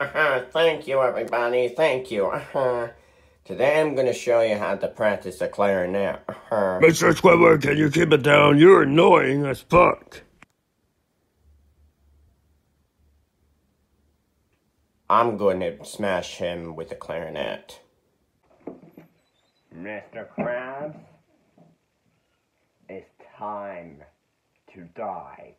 Uh-huh, thank you, everybody. Thank you. Uh-huh. Today I'm going to show you how to practice the clarinet. Uh-huh. Mr. Squidward, can you keep it down? You're annoying as fuck. I'm going to smash him with the clarinet. Mr. Krabs, it's time to die.